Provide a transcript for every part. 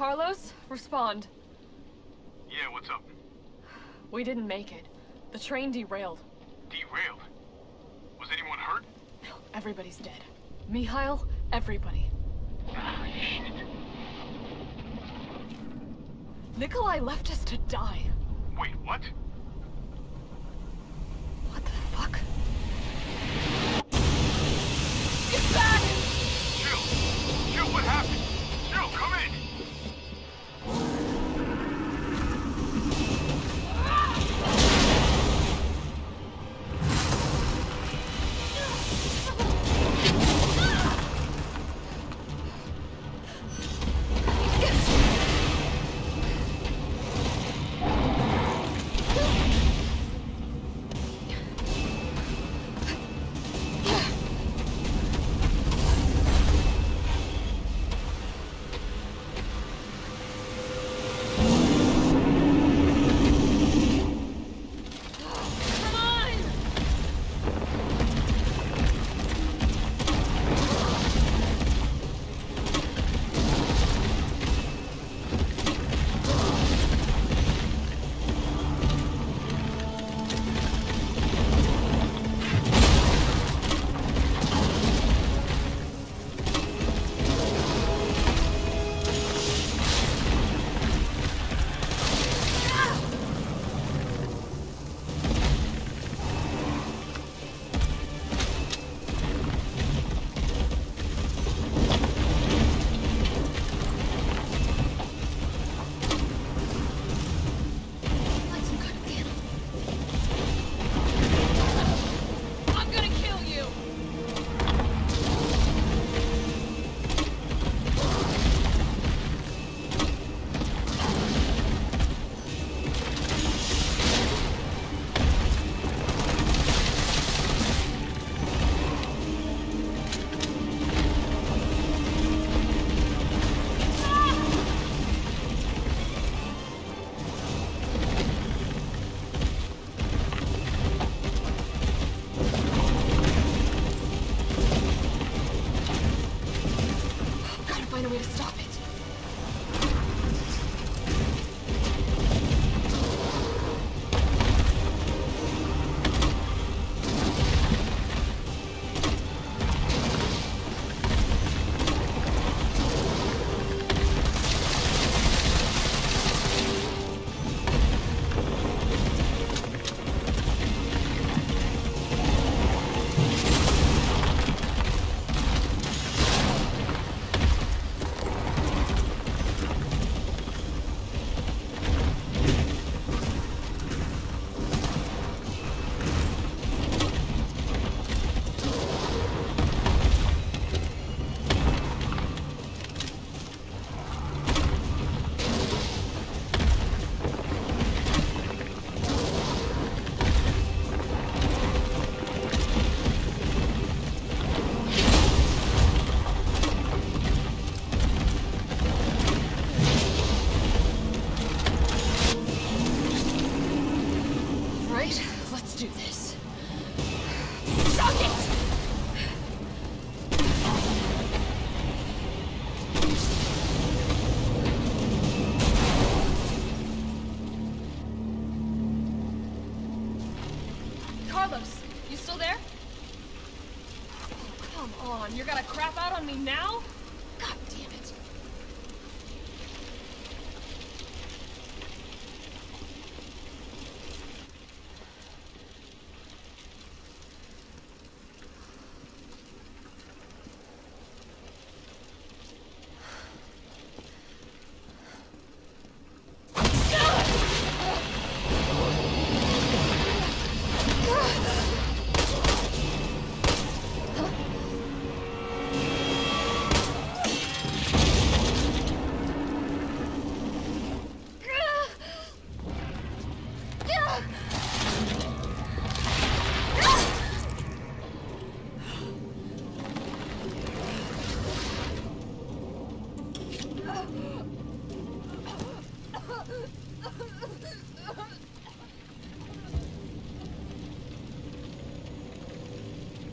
Carlos, respond. Yeah, what's up? We didn't make it. The train derailed. Derailed? Was anyone hurt? No, everybody's dead. Mikhail, everybody. Ah, shit. Nikolai left us to die. Wait, what? What the fuck? On, you're gonna crap out on me now?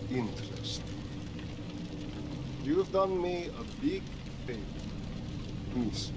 Interesting. You've done me a big favor, Miss.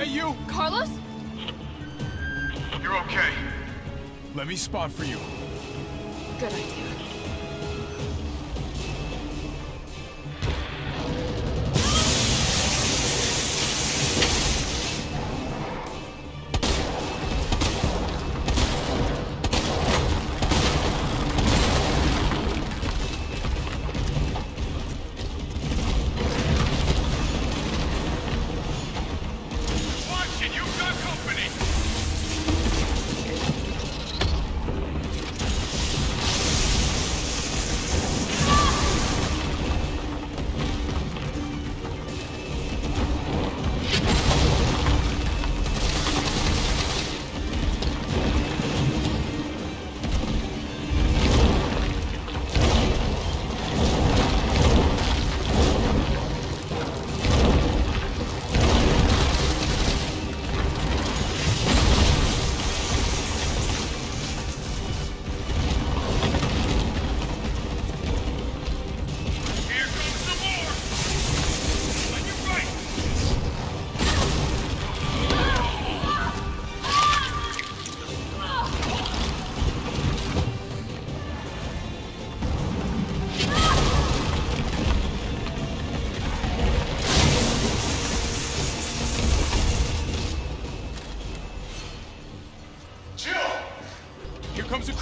That you? Carlos? You're okay. Let me spot for you. Good idea.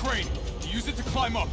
Crane. Use it to climb up.